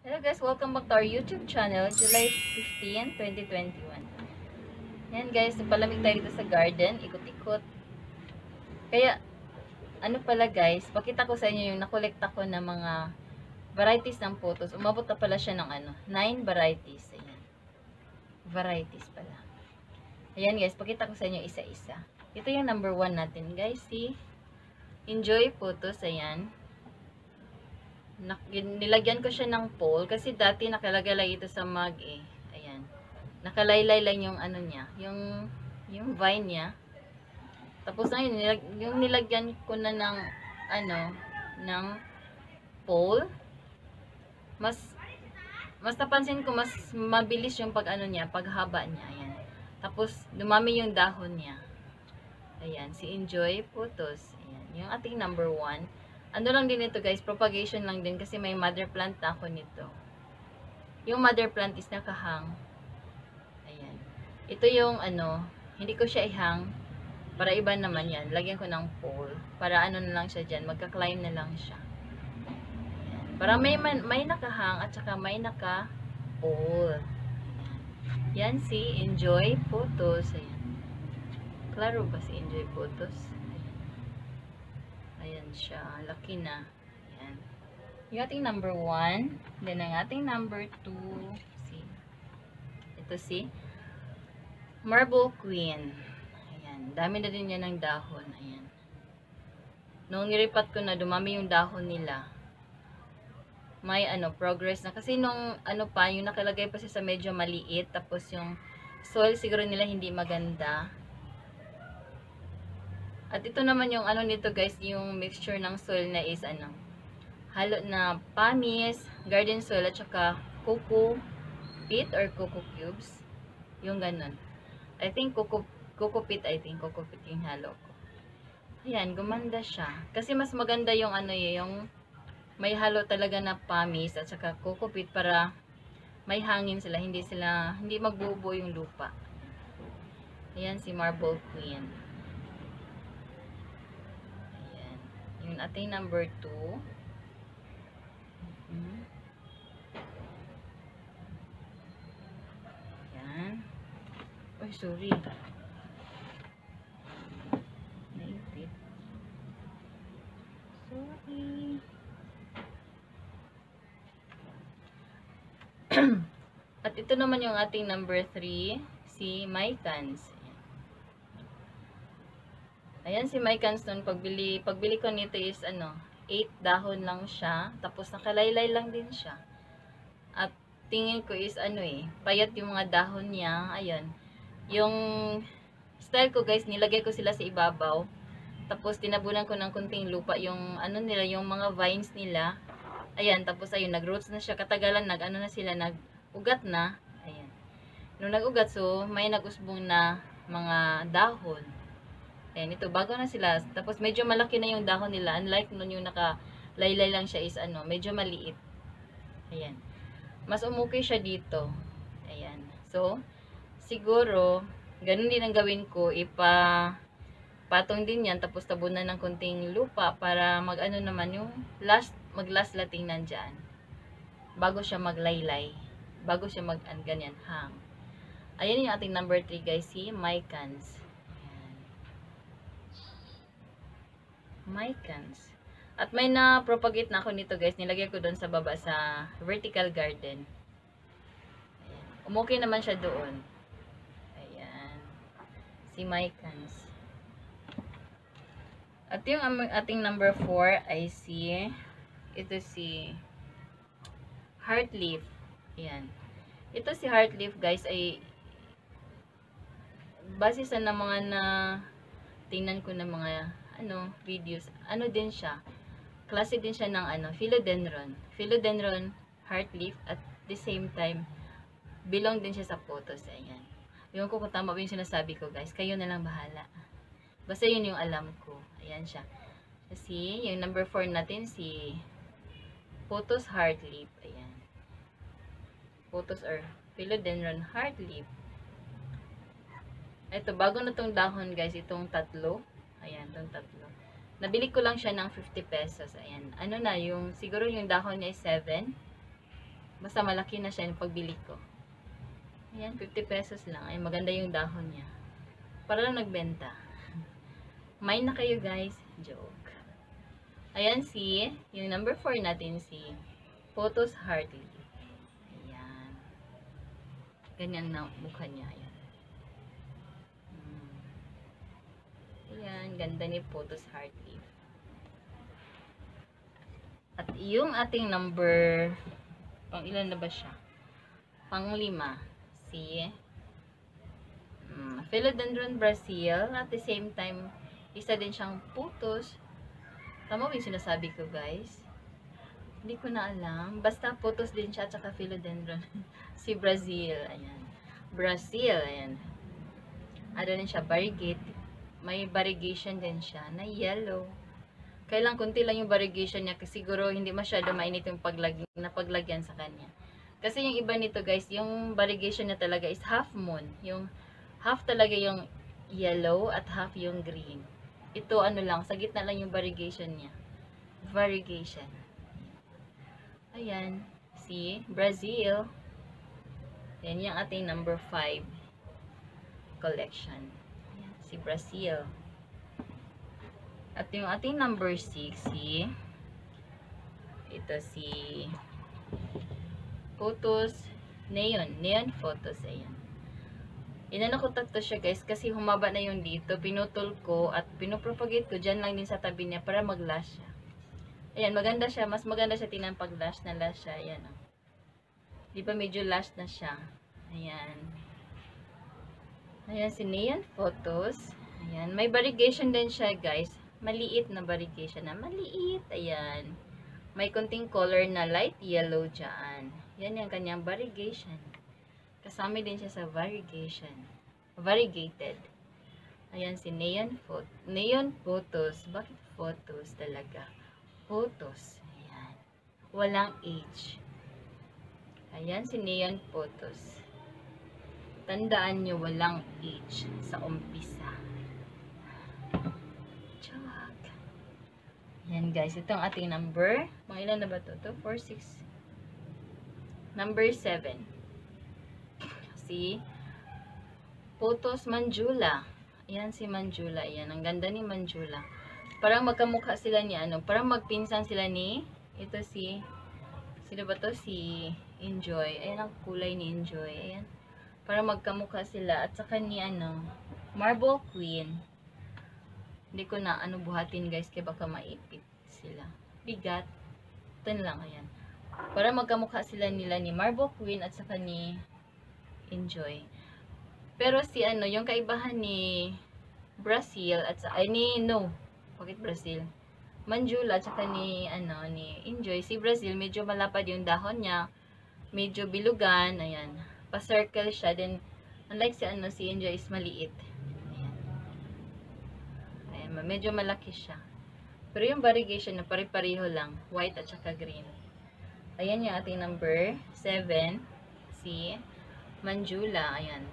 Hello guys, welcome back to our YouTube channel, July 15, 2021. Yan guys, palamig tayo dito sa garden, ikot-ikot. Kaya, ano pala guys, pakita ko sa inyo yung nakolekta ko na mga varieties ng photos. Umabot na pala siya ng ano, 9 varieties. Ayan. Varieties pala. Ayan guys, pakita ko sa inyo isa-isa. Ito yung number 1 natin guys, si Enjoy Photos, ayan nak- nilagyan ko siya ng pole kasi dati nakalagay ito sa mug eh. Ayan. Nakalaylay lang yung ano niya, yung yung vine niya. Tapos ngayon nilag, yung nilagyan ko na ng ano ng pole mas mas napansin ko mas mabilis yung pag ano niya, paghaba niya. Ayan. Tapos dumami yung dahon niya. Ayan, si Enjoy Photos. Ayan, yung ating number one ano lang din ito guys, propagation lang din kasi may mother plant na ako nito. Yung mother plant is nakahang. Ayan. Ito yung ano, hindi ko siya ihang para iba naman yan. Lagyan ko ng pole. Para ano na lang siya dyan, magka-climb na lang siya. Ayan. Para may, man, may nakahang at saka may naka-pole. Yan si Enjoy Photos. Ayan. Klaro ba si Enjoy Photos? Ayan siya. Laki na. Ayan. Yung ating number 1. Then, ang ating number 2. Si. Ito si Marble Queen. Ayan. Dami na din yan ng dahon. Ayan. Nung niripat ko na, dumami yung dahon nila. May ano, progress na. Kasi nung ano pa, yung nakalagay pa siya sa medyo maliit. Tapos yung soil siguro nila hindi maganda. At ito naman yung ano nito guys, yung mixture ng soil na is ano, halo na pamis, garden soil at saka coco pit or coco cubes. Yung ganun. I think coco, coco pit, I think coco pit yung halo ko. Ayan, gumanda siya. Kasi mas maganda yung ano yung may halo talaga na pamis at saka coco pit para may hangin sila, hindi sila, hindi magbubuo yung lupa. Ayan si Marble Queen. Ayan. Yung ating number 2. Mhm. Ayan. Uy, sorry. Naipit. Sorry. At ito naman yung ating number 3, si Mycans. Ayan si Mycans nun, pagbili, pagbili ko nito is ano, 8 dahon lang siya, tapos nakalaylay lang din siya. At tingin ko is ano eh, payat yung mga dahon niya, ayan. Yung style ko guys, nilagay ko sila sa ibabaw. Tapos tinabunan ko ng kunting lupa yung ano nila, yung mga vines nila. Ayan, tapos ayun, nag-roots na siya. Katagalan, nag-ano na sila, nag-ugat na. Ayan. Nung nag-ugat, so, may nag-usbong na mga dahon. Ayan, ito, bago na sila. Tapos, medyo malaki na yung dahon nila. Unlike nun yung naka-laylay lang siya is, ano, medyo maliit. Ayan. Mas umukay siya dito. Ayan. So, siguro, ganun din ang gawin ko. Ipa patong din yan tapos tabunan ng kunting lupa para mag-ano naman yung last mag-last lating nandyan bago siya maglaylay bago siya mag an ganyan hang ayan yung ating number 3 guys si Mycans ayan Mycans at may na propagate na ako nito guys nilagay ko doon sa baba sa vertical garden ayan. umukay naman siya doon ayan si Mycans at yung ating number 4 ay si ito si Heartleaf. Ayan. Ito si Heartleaf guys ay base sa na mga na tingnan ko na mga ano videos. Ano din siya? Klase din siya ng ano, philodendron. Philodendron heartleaf at the same time belong din siya sa photos. Ayan. Yung ko kung tama yung sinasabi ko guys. Kayo na lang bahala. Basta yun yung alam ko. Ayan siya. Kasi, yung number 4 natin, si Photos Heartleaf. Ayan. Photos or Philodendron Heartleaf. Ito, bago na tong dahon guys, itong tatlo. Ayan, itong tatlo. Nabili ko lang siya ng 50 pesos. Ayan. Ano na, yung, siguro yung dahon niya is 7. Basta malaki na siya yung pagbili ko. Ayan, 50 pesos lang. Ay, maganda yung dahon niya. Para lang nagbenta. Mine na kayo guys. Joke. Ayan si, yung number 4 natin si Photos Heartly. Ayan. Ganyan na mukha niya. Ayan. Ayan, ganda ni Photos Heartly. At yung ating number, pang ilan na ba siya? Pang lima, si um, Philodendron Brazil. At the same time, isa din siyang putos. Tama ba yung sinasabi ko, guys? Hindi ko na alam. Basta putos din siya, tsaka Philodendron. si Brazil, ayan. Brazil, ayan. Ano din siya, variegate. May variegation din siya na yellow. Kailang kunti lang yung variegation niya kasi siguro hindi masyado mainit yung paglagyan, na paglagyan sa kanya. Kasi yung iba nito guys, yung variegation niya talaga is half moon. Yung half talaga yung yellow at half yung green. Ito ano lang, sa gitna lang yung variegation niya. Variegation. Ayan. See? Brazil. Yan yung ating number 5 collection. Si Brazil. At yung ating number 6, si ito si Photos Neon. Neon Photos. Ayan. Inano ko tatlo siya guys kasi humaba na yung dito. Pinutol ko at pinopropagate ko dyan lang din sa tabi niya para mag-lash siya. Ayan, maganda siya. Mas maganda siya tingnan pag lash na lash siya. Ayan o. Di ba medyo lash na siya. Ayan. Ayan si Neon Photos. Ayan. May variegation din siya guys. Maliit na variegation na. Maliit. Ayan. May konting color na light yellow dyan. Yan yung kanyang variegation. Kasama din siya sa variegation. Variegated. Ayan si Neon, Pho Neon Photos. Bakit photos talaga? Photos. Ayan. Walang H. Ayan si Neon Photos. Tandaan nyo, walang H sa umpisa. Chak. Ayan guys, ito ang ating number. Mga ilan na ba ito? 2, 4, 6. Number 7. Si Photos Manjula. Ayan si Manjula. Ayan, ang ganda ni Manjula. Parang magkamukha sila ni ano, parang magpinsan sila ni ito si sino ba to? Si Enjoy. Ayan ang kulay ni Enjoy. Ayan. Parang magkamukha sila at saka ni ano, Marble Queen. Hindi ko na ano buhatin guys kaya baka maipit sila. Bigat. Ito lang ayan. Para magkamukha sila nila ni Marble Queen at saka ni Enjoy. Pero si ano, yung kaibahan ni Brazil at sa ay ni no, bakit Brazil? Manjula at saka ni ano ni Enjoy si Brazil medyo malapad yung dahon niya. Medyo bilugan, ayan. Pa-circle siya then unlike si ano si Enjoy is maliit. Ayan. Ayan, medyo malaki siya. Pero yung variegation na pare-pareho lang, white at saka green. Ayan yung ating number 7, si Manjula, ayan.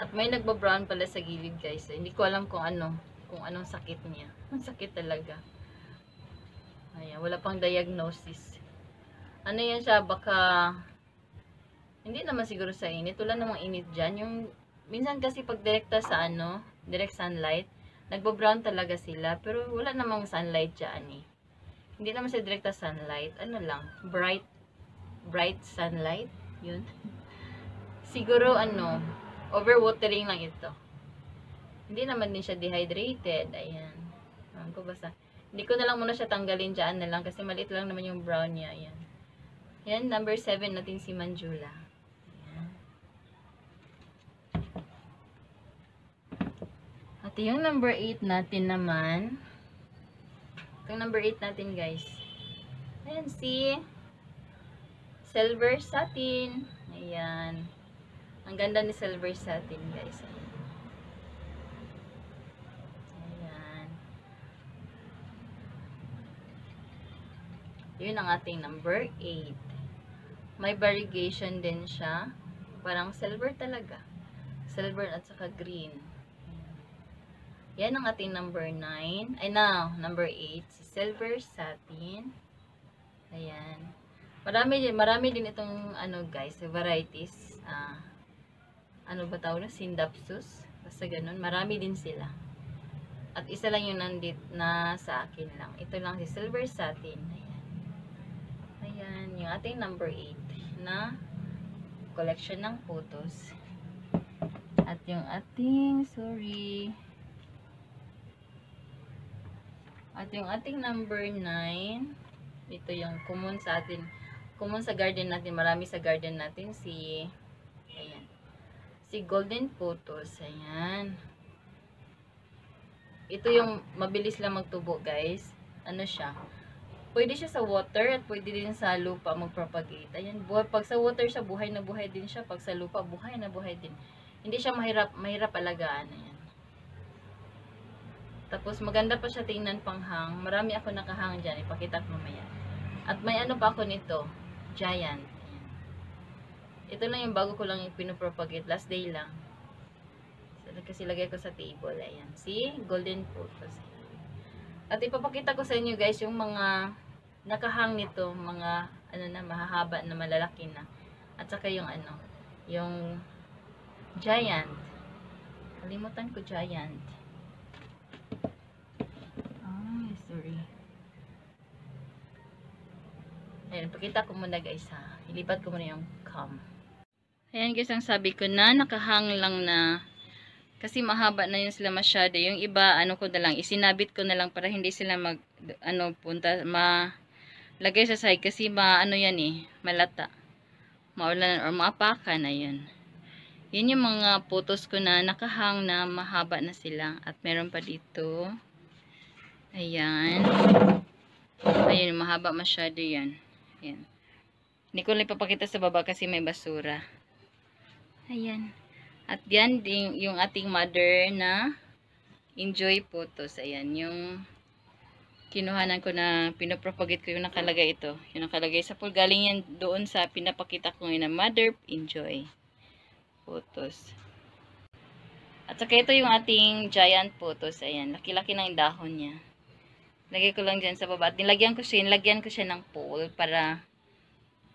At may nagba-brown pala sa gilid guys. Hindi ko alam kung ano, kung anong sakit niya. Ang sakit talaga. Ayan, wala pang diagnosis. Ano yan siya, baka hindi naman siguro sa init. Wala namang init dyan. Yung, minsan kasi pag direkta sa ano, direct sunlight, nagbo-brown talaga sila. Pero wala namang sunlight dyan eh. Hindi naman sa direkta sunlight. Ano lang, bright, bright sunlight. Yun. siguro ano, overwatering lang ito. Hindi naman din siya dehydrated. Ayan. Alam ko basta. Hindi ko na lang muna siya tanggalin dyan na lang kasi maliit lang naman yung brown niya. Ayan. Yan, number 7 natin si Manjula. Ayan. At yung number 8 natin naman, itong number 8 natin guys, ayan si Silver Satin. Ayan. Ang ganda ni Silver Satin guys. Ayan. Yun ang ating number 8. May variegation din siya. Parang silver talaga. Silver at saka green. Yan ang ating number 9. Ay na, number 8. Si Silver Satin. Ayan. Marami din, marami din itong ano guys, varieties. Ah, ano ba tawag na? Sindapsus. Basta ganun. Marami din sila. At isa lang yung nandit na sa akin lang. Ito lang si Silver Satin. Ayan. Ayan. Yung ating number 8 na collection ng photos. At yung ating, sorry. At yung ating number 9. Ito yung common sa atin common sa garden natin, marami sa garden natin, si, ayan, si Golden Photos, ayan. Ito yung mabilis lang magtubo, guys. Ano siya? Pwede siya sa water at pwede din sa lupa magpropagate. Ayan, buhay, pag sa water siya, buhay na buhay din siya. Pag sa lupa, buhay na buhay din. Hindi siya mahirap, mahirap alagaan. Ayan. Tapos, maganda pa siya tingnan panghang. Marami ako nakahang dyan. Ipakita ko mamaya. At may ano pa ako nito giant. Ito lang yung bago ko lang yung pinopropagate. Last day lang. Kasi lagay ko sa table. Ayan. See? Golden photos. At ipapakita ko sa inyo guys yung mga nakahang nito. Mga ano na, mahahaba na malalaki na. At saka yung ano, yung giant. Kalimutan ko giant. Ay, sorry. Ayan, pakita ko muna guys ha. Ilipat ko muna yung cam. Ayan guys, ang sabi ko na nakahang lang na kasi mahaba na yun sila masyado. Yung iba, ano ko na lang, isinabit ko na lang para hindi sila mag, ano, punta, ma, lagay sa side kasi ma, ano yan eh, malata. Maulan or maapakan na yun. Yun yung mga photos ko na nakahang na mahaba na sila. At meron pa dito. Ayan. Ayan, mahaba masyado yan. Ayan. Hindi ko lang ipapakita sa baba kasi may basura. Ayan. At yan din yung ating mother na enjoy photos. Ayan. Yung kinuhanan ko na pinopropagate ko yung nakalagay ito. Yung nakalagay sa pool. Galing yan doon sa pinapakita ko ngayon na mother enjoy photos. At saka ito yung ating giant photos. Ayan. Laki-laki ng dahon niya. Lagay ko lang dyan sa baba. At nilagyan ko siya, nilagyan ko siya ng pool para,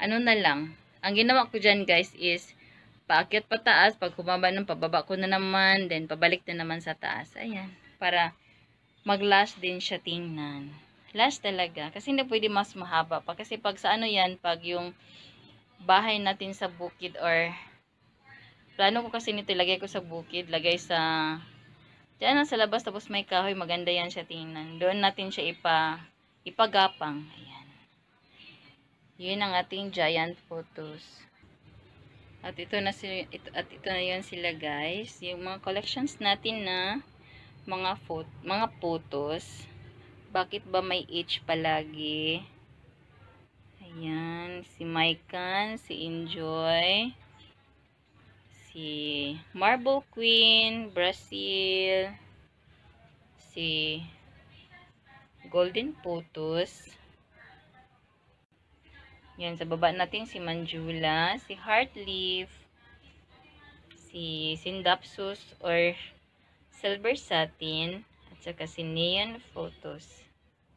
ano na lang. Ang ginawa ko dyan guys is, paakyat pa taas, pag humaba ng pababa ko na naman, then pabalik na naman sa taas. Ayan. Para mag-last din siya tingnan. Last talaga. Kasi hindi pwede mas mahaba pa. Kasi pag sa ano yan, pag yung bahay natin sa bukid or plano ko kasi nito ilagay ko sa bukid, lagay sa Diyan na sa labas tapos may kahoy, maganda yan siya tingnan. Doon natin siya ipa ipagapang. Ayan. Yun ang ating giant photos. At ito na si ito, at ito na 'yon sila guys, yung mga collections natin na mga photo, mga photos. Bakit ba may H palagi? Ayan, si Maikan, si Enjoy si Marble Queen, Brazil, si Golden Potus. Yan, sa baba natin si Manjula, si Heartleaf, si Sindapsus or Silver Satin, at saka si Neon Photos.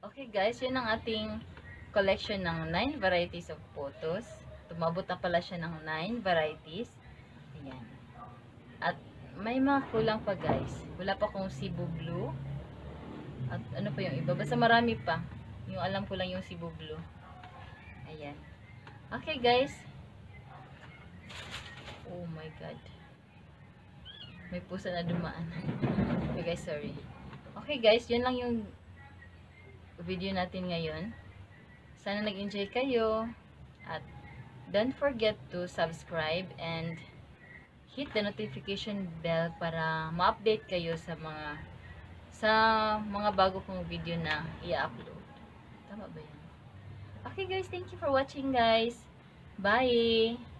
Okay guys, yun ang ating collection ng 9 varieties of photos. Tumabot na pala siya ng 9 varieties. Ayan. At may mga kulang pa guys. Wala pa kong Cebu Blue. At ano pa yung iba. Basta marami pa. Yung alam ko lang yung Cebu Blue. Ayan. Okay guys. Oh my God. May pusa na dumaan. okay guys, sorry. Okay guys, yun lang yung video natin ngayon. Sana nag-enjoy kayo. At don't forget to subscribe and hit the notification bell para ma-update kayo sa mga sa mga bago kong video na i-upload. Tama ba yan? Okay guys, thank you for watching guys. Bye!